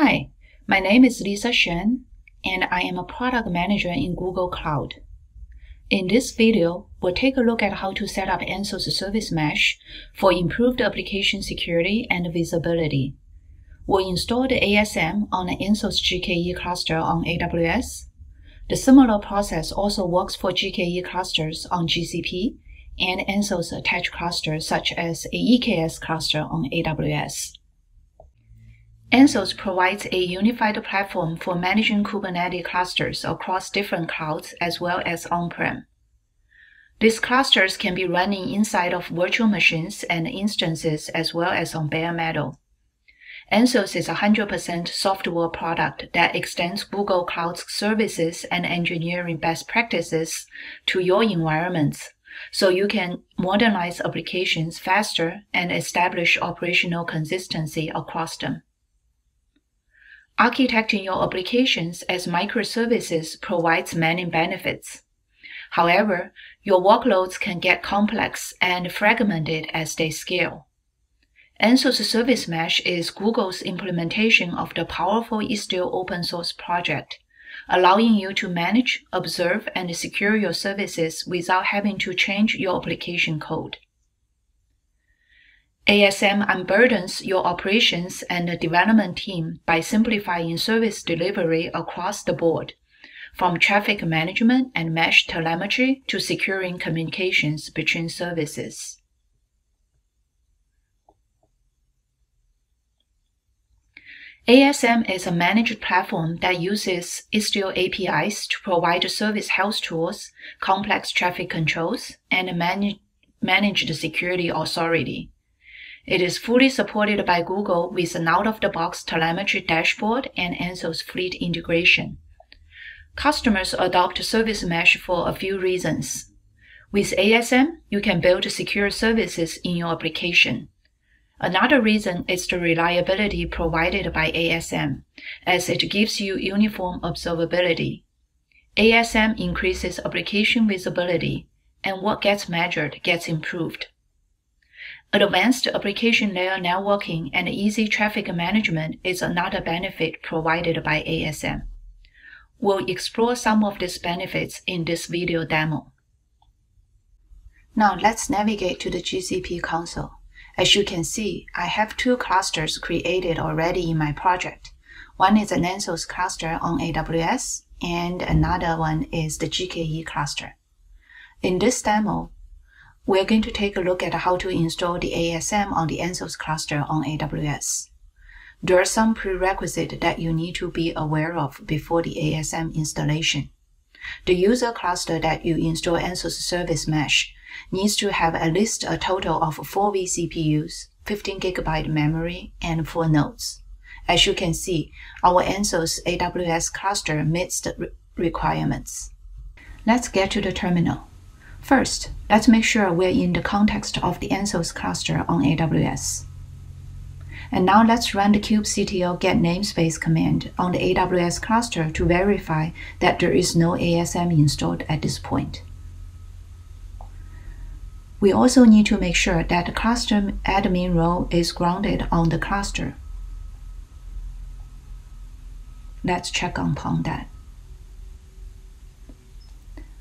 Hi, my name is Lisa Shen, and I am a product manager in Google Cloud. In this video, we'll take a look at how to set up Anthos Service Mesh for improved application security and visibility. We'll install the ASM on the Anthos GKE cluster on AWS. The similar process also works for GKE clusters on GCP and Anthos attached clusters such as a EKS cluster on AWS. Anthos provides a unified platform for managing Kubernetes clusters across different clouds as well as on-prem. These clusters can be running inside of virtual machines and instances as well as on bare metal. Anthos is a 100% software product that extends Google Cloud's services and engineering best practices to your environments so you can modernize applications faster and establish operational consistency across them. Architecting your applications as microservices provides many benefits. However, your workloads can get complex and fragmented as they scale. Anthos Service Mesh is Google's implementation of the powerful Istio open source project, allowing you to manage, observe, and secure your services without having to change your application code. ASM unburdens your operations and development team by simplifying service delivery across the board, from traffic management and mesh telemetry to securing communications between services. ASM is a managed platform that uses Istio APIs to provide service health tools, complex traffic controls, and manage, manage the security authority. It is fully supported by Google with an out-of-the-box telemetry dashboard and Anthos fleet integration. Customers adopt Service Mesh for a few reasons. With ASM, you can build secure services in your application. Another reason is the reliability provided by ASM, as it gives you uniform observability. ASM increases application visibility, and what gets measured gets improved. Advanced application layer networking and easy traffic management is another benefit provided by ASM. We'll explore some of these benefits in this video demo. Now let's navigate to the GCP console. As you can see, I have two clusters created already in my project. One is an Anthos cluster on AWS, and another one is the GKE cluster. In this demo, we're going to take a look at how to install the ASM on the Anthos cluster on AWS. There are some prerequisites that you need to be aware of before the ASM installation. The user cluster that you install Anthos Service Mesh needs to have at least a total of 4 vCPUs, 15 GB memory, and 4 nodes. As you can see, our Anthos AWS cluster meets the requirements. Let's get to the terminal. First, let's make sure we're in the context of the Anthos cluster on AWS. And now let's run the kubectl get namespace command on the AWS cluster to verify that there is no ASM installed at this point. We also need to make sure that the cluster admin role is grounded on the cluster. Let's check upon that.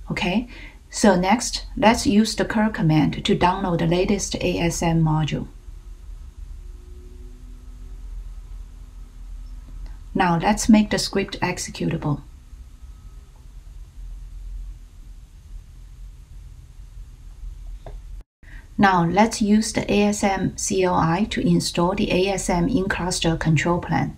Okay, so next, let's use the curl command to download the latest ASM module. Now let's make the script executable. Now let's use the ASM CLI to install the ASM in-cluster control plane.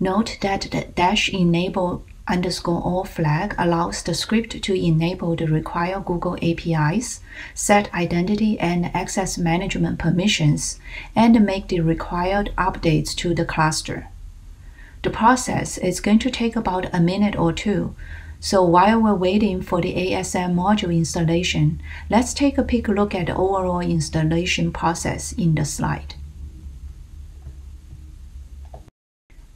Note that the dash enable underscore all flag allows the script to enable the required Google APIs, set identity and access management permissions, and make the required updates to the cluster. The process is going to take about a minute or two, so while we're waiting for the ASM module installation, let's take a quick look at the overall installation process in the slide.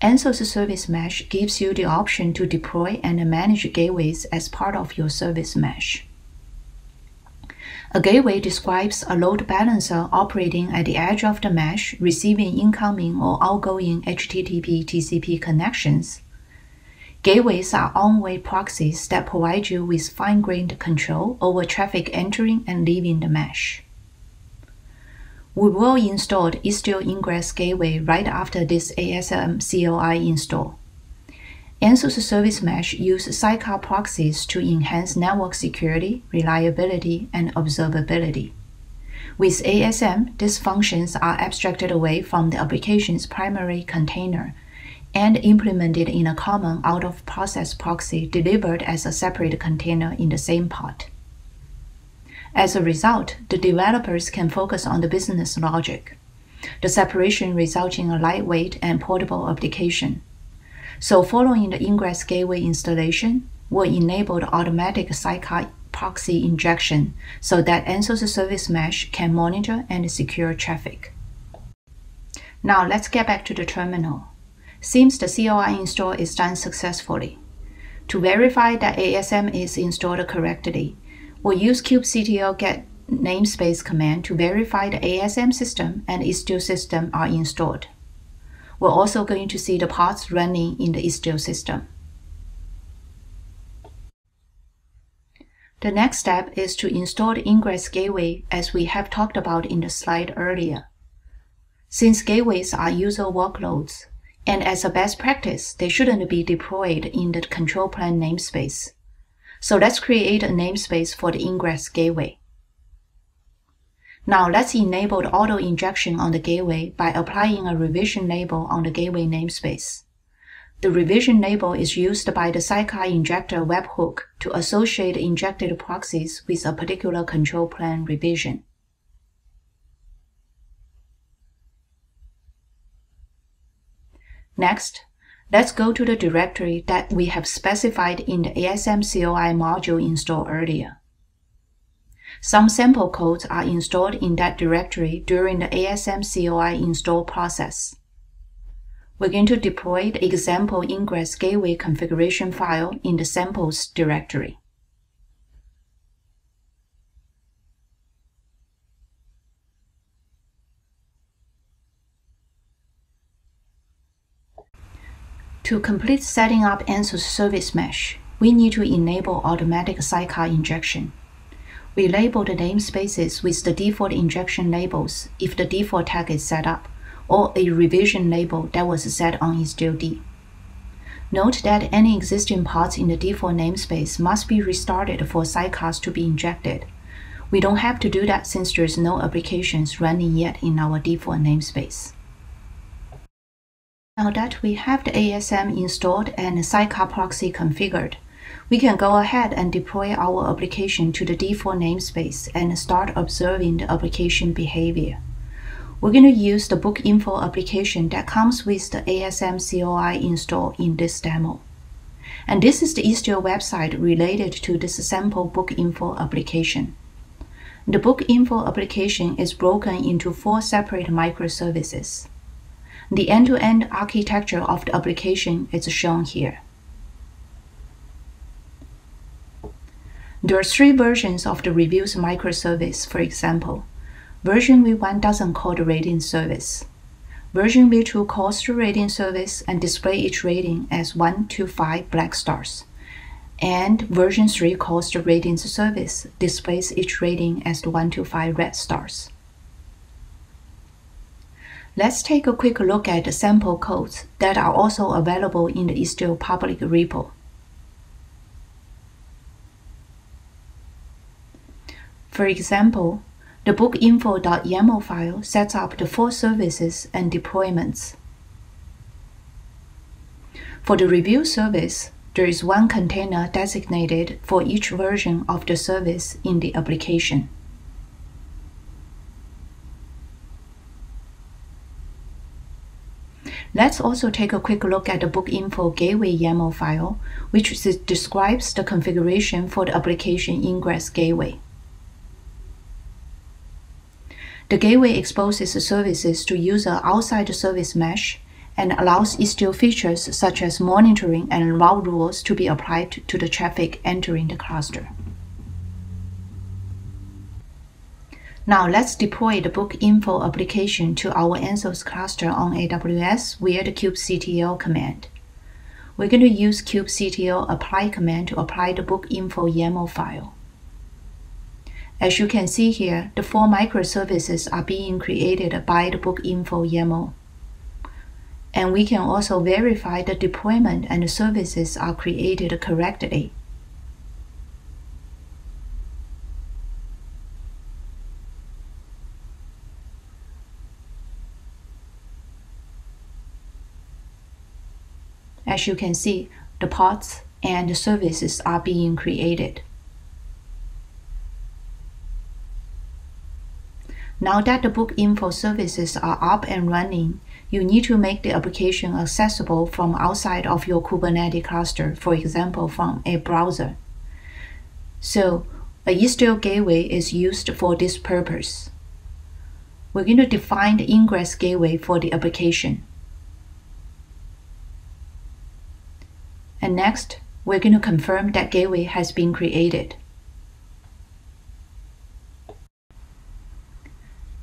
Anthos Service Mesh gives you the option to deploy and manage gateways as part of your service mesh. A gateway describes a load balancer operating at the edge of the mesh, receiving incoming or outgoing HTTP TCP connections. Gateways are on-way proxies that provide you with fine-grained control over traffic entering and leaving the mesh. We will install Istio Ingress Gateway right after this ASM CLI install. Anthos Service Mesh use sidecar proxies to enhance network security, reliability, and observability. With ASM, these functions are abstracted away from the application's primary container and implemented in a common out-of-process proxy delivered as a separate container in the same pod. As a result, the developers can focus on the business logic. The separation results in a lightweight and portable application. So following the Ingress Gateway installation, will enable the automatic sidecar proxy injection so that Anthos Service Mesh can monitor and secure traffic. Now let's get back to the terminal. Seems the CLI install is done successfully. To verify that ASM is installed correctly, We'll use kubectl get namespace command to verify the ASM system and Istio system are installed. We're also going to see the pods running in the Istio system. The next step is to install the Ingress Gateway as we have talked about in the slide earlier. Since gateways are user workloads, and as a best practice, they shouldn't be deployed in the control plane namespace. So let's create a namespace for the ingress gateway. Now let's enable the auto injection on the gateway by applying a revision label on the gateway namespace. The revision label is used by the sidecar injector webhook to associate injected proxies with a particular control plane revision. Next, Let's go to the directory that we have specified in the ASM CLI module installed earlier. Some sample codes are installed in that directory during the ASM CLI install process. We're going to deploy the example ingress gateway configuration file in the samples directory. To complete setting up Anthos service mesh, we need to enable automatic sidecar injection. We label the namespaces with the default injection labels if the default tag is set up, or a revision label that was set on IstioD. Note that any existing pods in the default namespace must be restarted for sidecars to be injected. We don't have to do that since there is no applications running yet in our default namespace. Now that we have the ASM installed and the sidecar proxy configured, we can go ahead and deploy our application to the default namespace and start observing the application behavior. We're going to use the book info application that comes with the ASM CLI install in this demo. And this is the Istio website related to this sample book info application. The book info application is broken into four separate microservices. The end-to-end architecture of the application is shown here. There are three versions of the reviews microservice, for example. Version V1 doesn't call the rating service. Version V2 calls the rating service and display each rating as 1 to 5 black stars. And version 3 calls the ratings service, displays each rating as 1 to 5 red stars. Let's take a quick look at the sample codes that are also available in the Istio public repo. For example, the bookinfo.yaml file sets up the four services and deployments. For the review service, there is one container designated for each version of the service in the application. Let's also take a quick look at the book info gateway YAML file, which describes the configuration for the application ingress gateway. The gateway exposes services to user outside the service mesh and allows Istio features such as monitoring and route rules to be applied to the traffic entering the cluster. Now let's deploy the book info application to our Anthos cluster on AWS via the kubectl command. We're going to use kubectl apply command to apply the book info YAML file. As you can see here, the four microservices are being created by the book info YAML. And we can also verify the deployment and the services are created correctly. As you can see, the pods and the services are being created. Now that the book info services are up and running, you need to make the application accessible from outside of your Kubernetes cluster, for example, from a browser. So, a Istio gateway is used for this purpose. We're going to define the ingress gateway for the application. And next, we're going to confirm that gateway has been created.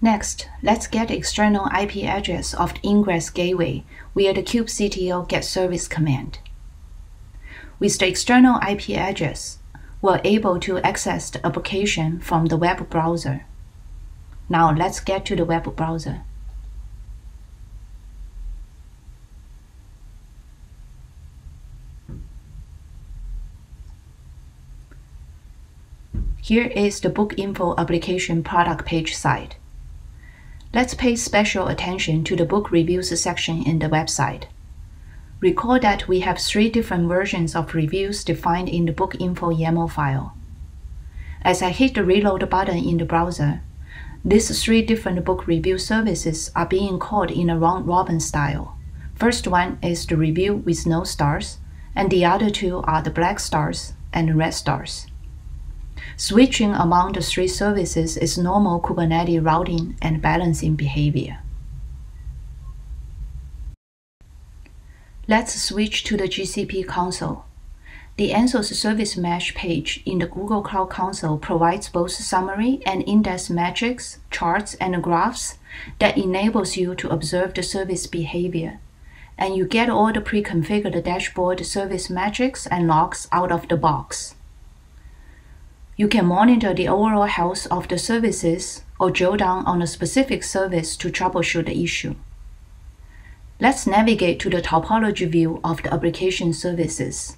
Next, let's get the external IP address of the ingress gateway via the kubectl get service command. With the external IP address, we're able to access the application from the web browser. Now let's get to the web browser. Here is the book info application product page site. Let's pay special attention to the book reviews section in the website. Recall that we have three different versions of reviews defined in the book info YAML file. As I hit the reload button in the browser, these three different book review services are being called in a round robin style. First one is the review with no stars, and the other two are the black stars and red stars. Switching among the three services is normal Kubernetes routing and balancing behavior. Let's switch to the GCP console. The Anthos Service Mesh page in the Google Cloud Console provides both summary and index metrics, charts, and graphs that enables you to observe the service behavior. And you get all the pre-configured dashboard service metrics and logs out of the box. You can monitor the overall health of the services or drill down on a specific service to troubleshoot the issue. Let's navigate to the topology view of the application services.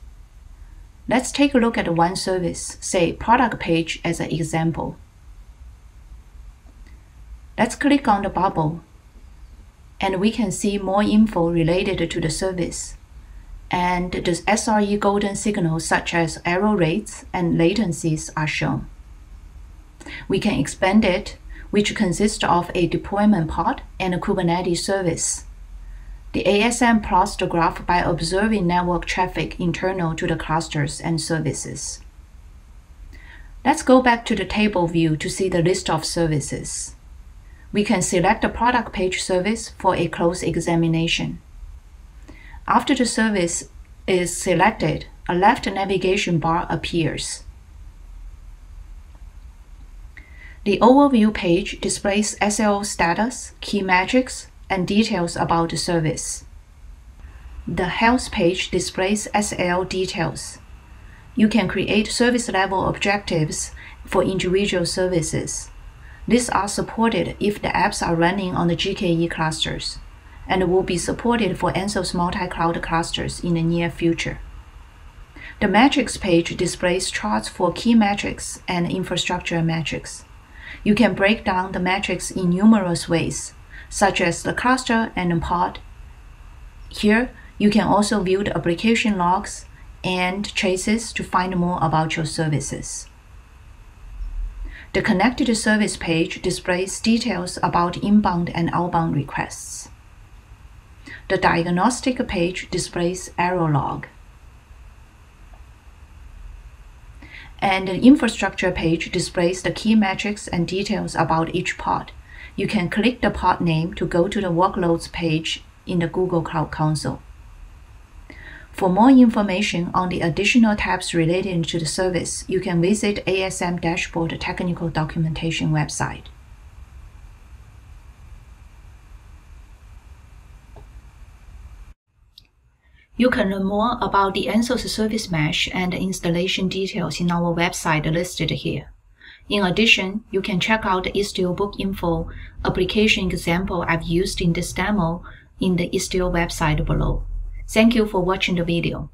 Let's take a look at one service, say product page as an example. Let's click on the bubble and we can see more info related to the service and the SRE golden signals such as error rates and latencies are shown. We can expand it, which consists of a deployment pod and a Kubernetes service. The ASM plots the graph by observing network traffic internal to the clusters and services. Let's go back to the table view to see the list of services. We can select the product page service for a close examination. After the service is selected, a left navigation bar appears. The overview page displays SLO status, key metrics, and details about the service. The health page displays SL details. You can create service level objectives for individual services. These are supported if the apps are running on the GKE clusters and will be supported for Anthos multi-cloud clusters in the near future. The metrics page displays charts for key metrics and infrastructure metrics. You can break down the metrics in numerous ways, such as the cluster and the pod. Here, you can also view the application logs and traces to find more about your services. The connected service page displays details about inbound and outbound requests. The diagnostic page displays error log. And the infrastructure page displays the key metrics and details about each pod. You can click the pod name to go to the workloads page in the Google Cloud Console. For more information on the additional tabs related to the service, you can visit ASM Dashboard Technical Documentation website. You can learn more about the Anthos Service Mesh and installation details in our website listed here. In addition, you can check out the Istio book info application example I've used in this demo in the Istio website below. Thank you for watching the video.